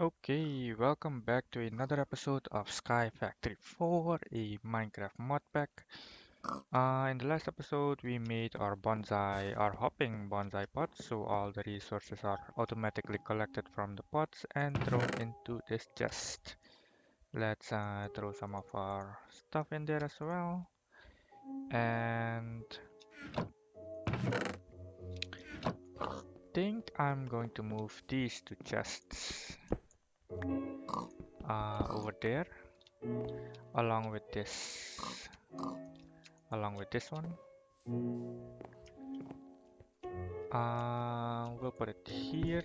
Okay, welcome back to another episode of Sky Factory 4, a Minecraft mod pack. Uh, in the last episode, we made our bonsai, our hopping bonsai pots, so all the resources are automatically collected from the pots and thrown into this chest. Let's uh, throw some of our stuff in there as well. And I think I'm going to move these two chests uh, over there. Along with this. Along with this one. Uh, we'll put it here.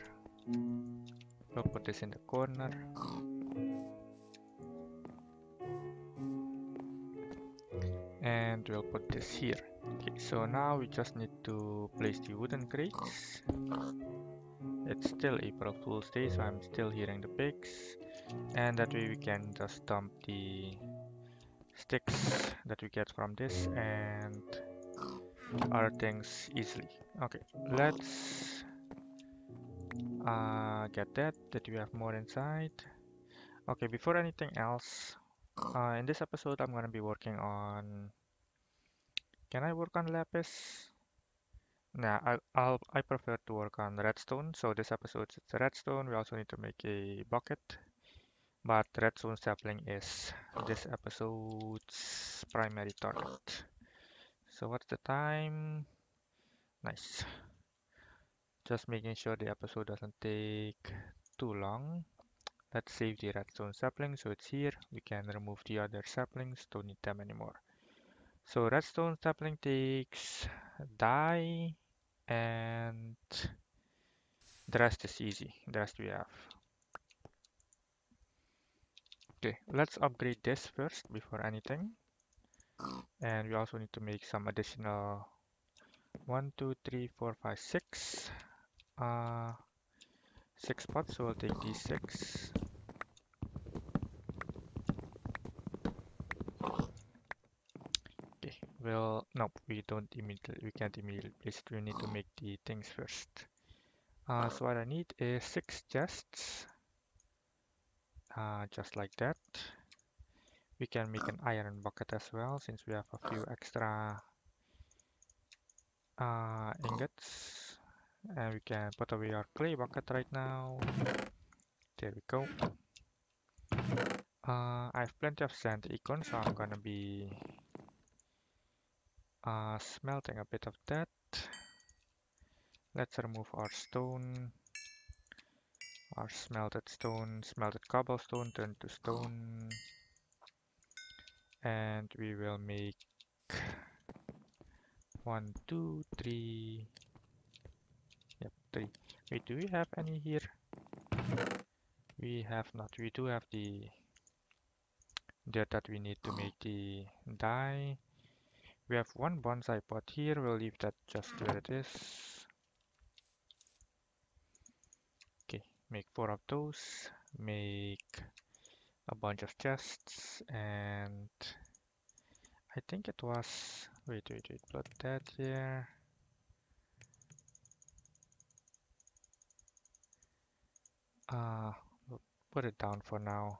We'll put this in the corner. And we'll put this here. Okay so now we just need to place the wooden crates it's still April Fool's Day so I'm still hearing the pigs and that way we can just dump the sticks that we get from this and other things easily. Okay let's uh, get that that we have more inside. Okay before anything else uh, in this episode I'm gonna be working on can I work on lapis Nah, I, I'll I prefer to work on redstone. So this episode it's redstone. We also need to make a bucket. But redstone sapling is this episode's primary target. So what's the time? Nice. Just making sure the episode doesn't take too long. Let's save the redstone sapling so it's here. We can remove the other saplings, don't need them anymore. So redstone sapling takes dye, and the rest is easy. The rest we have. Okay let's upgrade this first before anything. And we also need to make some additional one two three four five six uh six pots. So we'll take these six well no we don't immediately we can't immediately place it we need to make the things first. Uh, so what I need is six chests uh, just like that. We can make an iron bucket as well since we have a few extra uh, ingots. And we can put away our clay bucket right now. There we go. Uh, I have plenty of sand acorn so I'm gonna be uh, smelting a bit of that. Let's remove our stone. Our smelted stone smelted cobblestone turn to stone. And we will make one two three. Yep three. Wait do we have any here? We have not. We do have the dirt that we need to make the dye we have one bonsai pot here. We'll leave that just where it is. Okay make four of those. Make a bunch of chests and I think it was wait wait wait put that here. Uh put it down for now.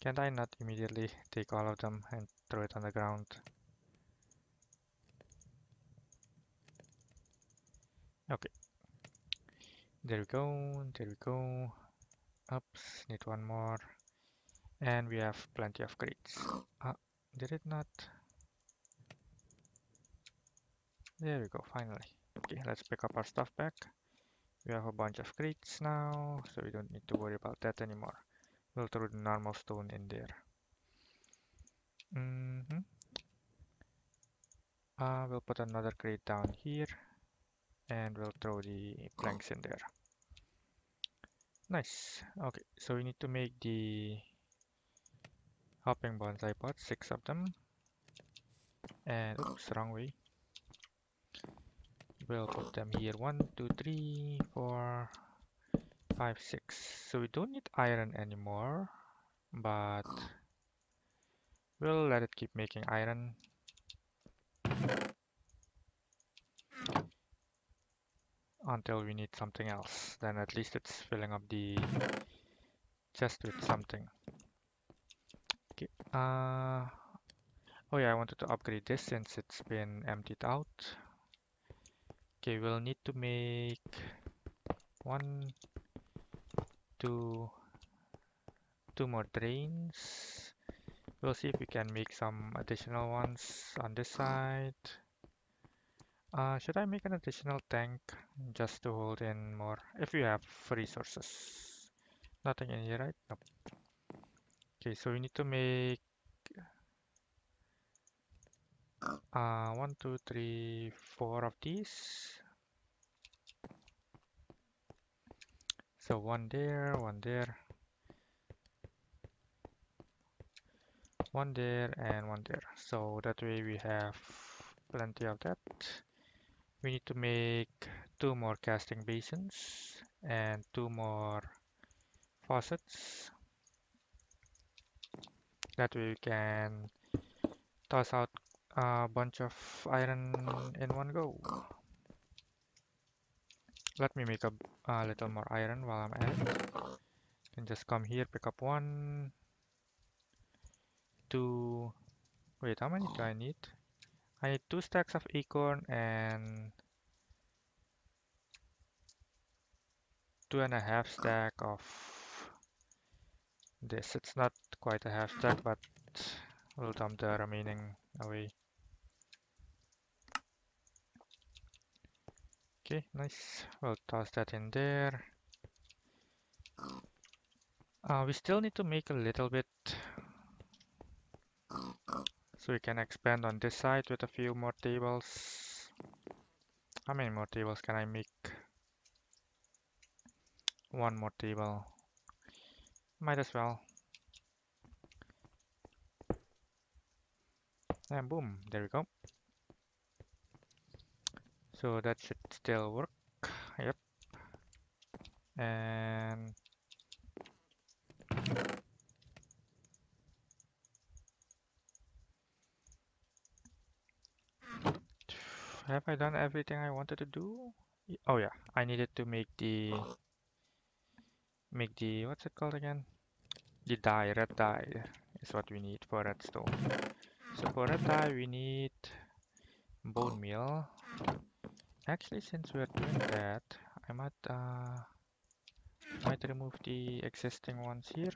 Can't I not immediately take all of them and throw it on the ground okay there we go there we go Oops, need one more. And we have plenty of crates. Uh, did it not? There we go, finally. Okay, let's pick up our stuff back. We have a bunch of crates now, so we don't need to worry about that anymore. We'll throw the normal stone in there. Mm -hmm. uh, we'll put another crate down here, and we'll throw the planks in there. Nice. Okay, so we need to make the hopping bonsai pots, six of them. And oops, wrong way. We'll put them here. One, two, three, four, five, six. So we don't need iron anymore, but we'll let it keep making iron. until we need something else. Then at least it's filling up the chest with something. Okay. Uh, oh yeah, I wanted to upgrade this since it's been emptied out. Okay, we'll need to make one, two, two more drains. We'll see if we can make some additional ones on this side. Uh, should I make an additional tank just to hold in more if you have resources? Nothing in here, right? Nope. Okay, so we need to make uh, one, two, three, four of these. So one there, one there, one there, and one there. So that way we have plenty of that. We need to make two more casting basins and two more faucets. That way we can toss out a bunch of iron in one go. Let me make a, a little more iron while I'm at it. Can just come here pick up one two wait how many do I need I need two stacks of acorn and two and a half stack of this. It's not quite a half stack, but we'll dump the remaining away. Okay, nice. We'll toss that in there. Uh, we still need to make a little bit so we can expand on this side with a few more tables. How many more tables can I make? One more table. Might as well. And boom, there we go. So that should still work. Yep. And have I done everything I wanted to do? Oh yeah, I needed to make the make the what's it called again? The dye, red dye is what we need for redstone. So for red dye we need bone meal. Actually, since we're doing that, I might uh, might remove the existing ones here.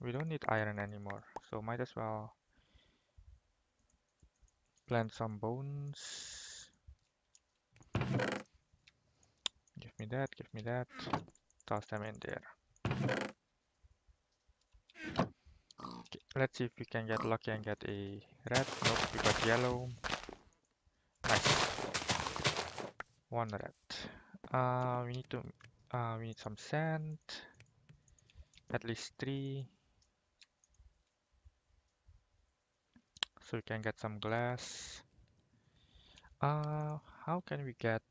We don't need iron anymore, so might as well plant some bones. Give me that, give me that. Toss them in there. Okay, let's see if we can get lucky and get a red. Nope, we got yellow. Nice. One red. Uh, we need to, uh, we need some sand. At least three. So we can get some glass. Uh, how can we get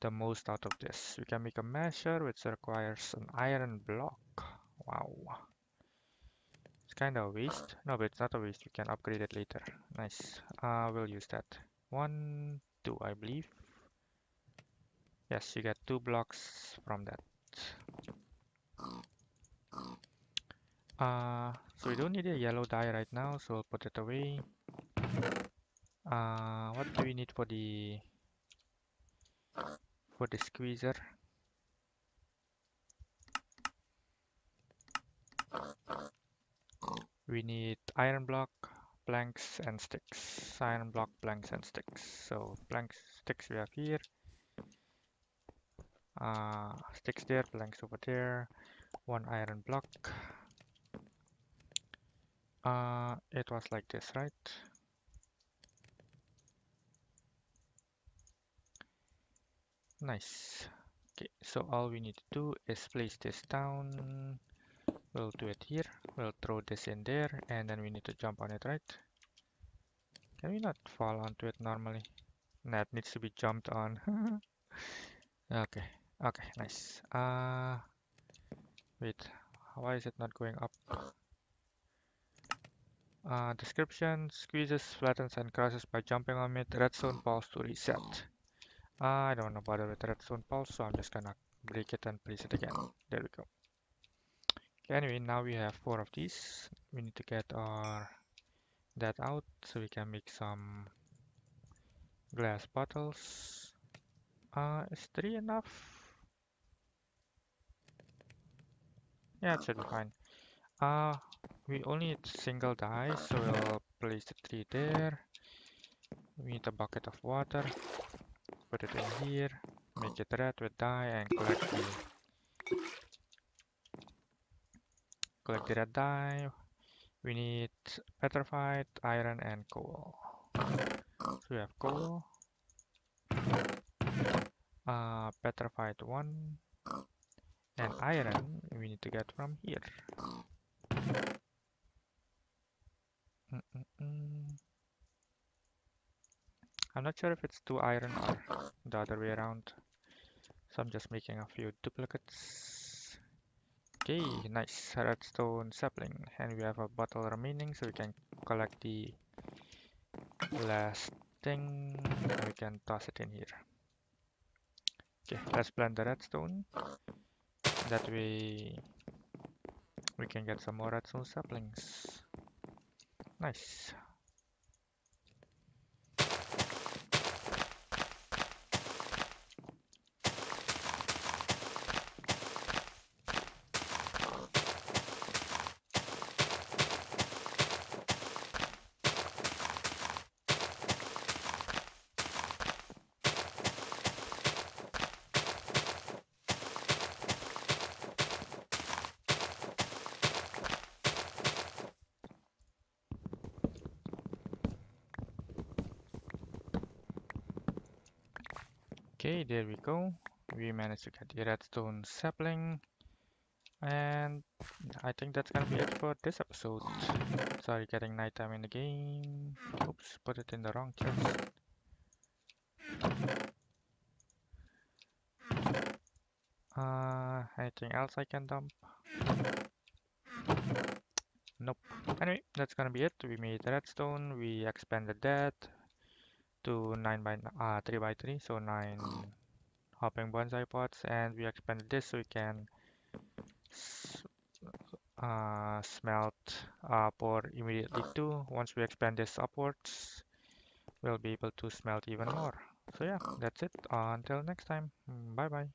the most out of this? We can make a masher which requires an iron block. Wow. It's kind of a waste. No, but it's not a waste. We can upgrade it later. Nice. Uh, we'll use that. One, two, I believe. Yes, you get two blocks from that. Uh, so we don't need a yellow dye right now, so we'll put it away. Uh, what do we need for the for the squeezer? We need iron block, planks, and sticks. Iron block, planks, and sticks. So planks, sticks we have here. Uh, sticks there, planks over there. One iron block. Uh, it was like this, right? Nice. Okay, so all we need to do is place this down. We'll do it here. We'll throw this in there and then we need to jump on it, right? Can we not fall onto it normally? That needs to be jumped on. okay, okay, nice. Uh, wait, why is it not going up? Uh, description, squeezes, flattens, and crushes by jumping on it. Redstone pulse to reset. Uh, I don't want to bother with redstone pulse, so I'm just gonna break it and place it again. There we go. Okay, anyway, now we have four of these. We need to get our that out so we can make some glass bottles. Uh, is three enough? Yeah, it should be fine. Uh, we only need single dye, so we'll place the three there. We need a bucket of water. Put it in here. Make it red with dye and collect the collect the red dye. We need petrified, iron, and coal. So we have coal, uh, petrified one, and iron we need to get from here. Mm -mm -mm. I'm not sure if it's two iron or the other way around. So I'm just making a few duplicates. Okay, nice redstone sapling. And we have a bottle remaining so we can collect the last thing we can toss it in here. Okay, let's blend the redstone. That way we can get some more redstone saplings. Nice. Okay, there we go. We managed to get the redstone sapling. And I think that's gonna be it for this episode. Sorry, getting nighttime in the game. Oops, put it in the wrong chest. Uh, anything else I can dump? Nope. Anyway, that's gonna be it. We made redstone, we expanded that, to 9 by uh, 3 by 3 so 9 hopping bonsai pots. And we expanded this so we can uh, smelt up or immediately too. Once we expand this upwards we'll be able to smelt even more. So yeah that's it. Until next time. Bye bye